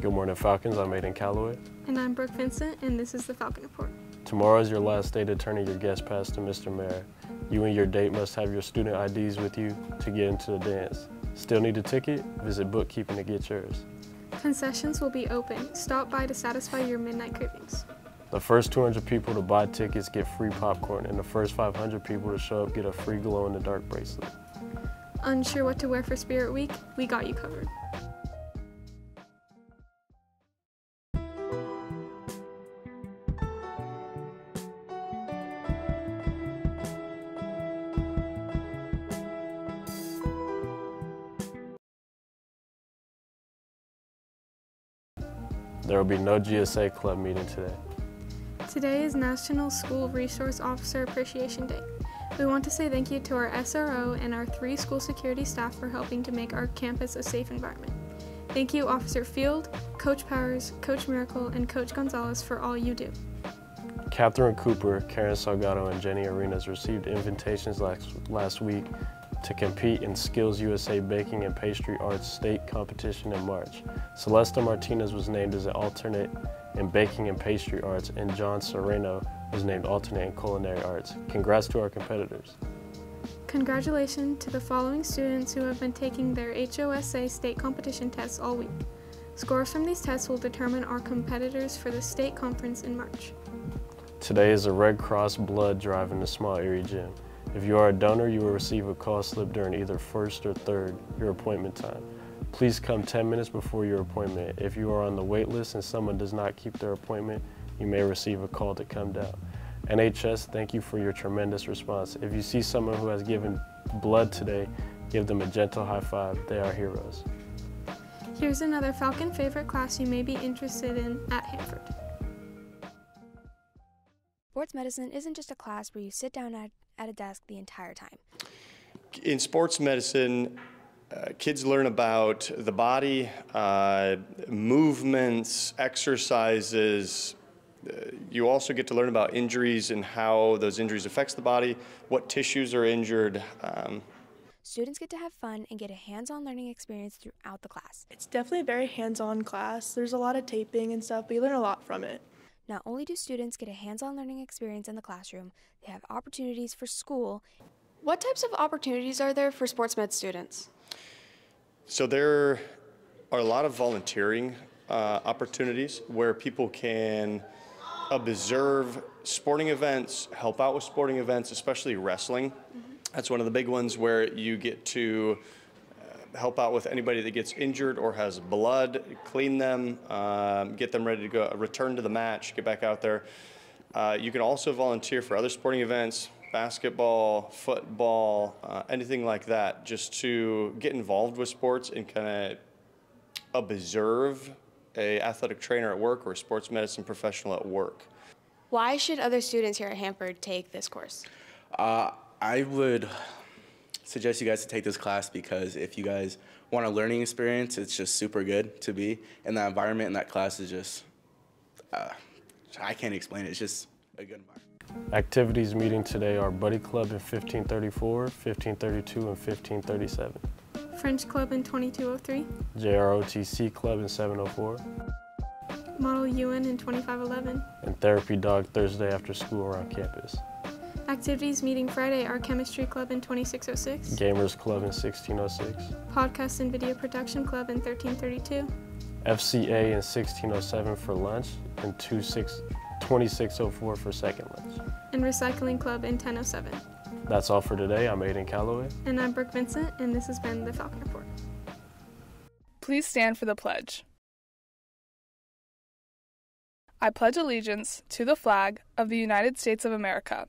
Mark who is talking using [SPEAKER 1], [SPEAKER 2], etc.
[SPEAKER 1] Good morning, Falcons. I'm Aodhan Callaway.
[SPEAKER 2] And I'm Brooke Vincent, and this is the Falcon Report.
[SPEAKER 1] Tomorrow is your last day to turn in your guest pass to Mr. Mayor. You and your date must have your student IDs with you to get into the dance. Still need a ticket? Visit bookkeeping to get yours.
[SPEAKER 2] Concessions will be open. Stop by to satisfy your midnight cravings.
[SPEAKER 1] The first 200 people to buy tickets get free popcorn, and the first 500 people to show up get a free glow in the dark bracelet.
[SPEAKER 2] Unsure what to wear for Spirit Week? We got you covered.
[SPEAKER 1] There will be no GSA club meeting today.
[SPEAKER 2] Today is National School Resource Officer Appreciation Day. We want to say thank you to our SRO and our three school security staff for helping to make our campus a safe environment. Thank you, Officer Field, Coach Powers, Coach Miracle, and Coach Gonzalez for all you do.
[SPEAKER 1] Catherine Cooper, Karen Salgado, and Jenny Arenas received invitations last, last week to compete in Skills USA Baking and Pastry Arts State Competition in March. Celesta Martinez was named as an alternate in Baking and Pastry Arts, and John Sereno was named alternate in Culinary Arts. Congrats to our competitors.
[SPEAKER 2] Congratulations to the following students who have been taking their HOSA state competition tests all week. Scores from these tests will determine our competitors for the state conference in March.
[SPEAKER 1] Today is a Red Cross blood drive in the Small Erie Gym. If you are a donor, you will receive a call slip during either first or third your appointment time. Please come 10 minutes before your appointment. If you are on the wait list and someone does not keep their appointment, you may receive a call to come down. NHS, thank you for your tremendous response. If you see someone who has given blood today, give them a gentle high five. They are heroes.
[SPEAKER 2] Here's another Falcon favorite class you may be interested in at Hanford.
[SPEAKER 3] Sports medicine isn't just a class where you sit down at, at a desk the entire time.
[SPEAKER 4] In sports medicine, uh, kids learn about the body, uh, movements, exercises. Uh, you also get to learn about injuries and how those injuries affects the body, what tissues are injured. Um,
[SPEAKER 3] Students get to have fun and get a hands-on learning experience throughout the class.
[SPEAKER 5] It's definitely a very hands-on class. There's a lot of taping and stuff, but you learn a lot from it.
[SPEAKER 3] Not only do students get a hands-on learning experience in the classroom, they have opportunities for school.
[SPEAKER 6] What types of opportunities are there for sports med students?
[SPEAKER 4] So there are a lot of volunteering uh, opportunities where people can observe sporting events, help out with sporting events, especially wrestling. Mm-hmm. That's one of the big ones where you get to help out with anybody that gets injured or has blood, clean them, um, get them ready to go, return to the match, get back out there. Uh, you can also volunteer for other sporting events, basketball, football, uh, anything like that, just to get involved with sports and kind of observe a athletic trainer at work or a sports medicine professional at work.
[SPEAKER 6] Why should other students here at Hanford take this course?
[SPEAKER 7] Uh, I would suggest you guys to take this class because if you guys want a learning experience, it's just super good to be. in that environment in that class is just, uh, I can't explain it. It's just a good environment.
[SPEAKER 1] Activities meeting today are Buddy Club in 1534, 1532, and 1537.
[SPEAKER 2] French Club in 2203.
[SPEAKER 1] JROTC Club in 704.
[SPEAKER 2] Model UN in 2511.
[SPEAKER 1] And Therapy Dog Thursday after school around campus.
[SPEAKER 2] Activities meeting Friday are Chemistry Club in 2606.
[SPEAKER 1] Gamers Club in 1606.
[SPEAKER 2] Podcast and Video Production Club in 1332.
[SPEAKER 1] FCA in 1607 for lunch and 26, 2604 for second lunch.
[SPEAKER 2] And Recycling Club in 1007.
[SPEAKER 1] That's all for today. I'm Aodhan Callaway.
[SPEAKER 2] And I'm Brooke Vincent, and this has been the Falcon Report.
[SPEAKER 8] Please stand for the pledge. I pledge allegiance to the flag of the United States of America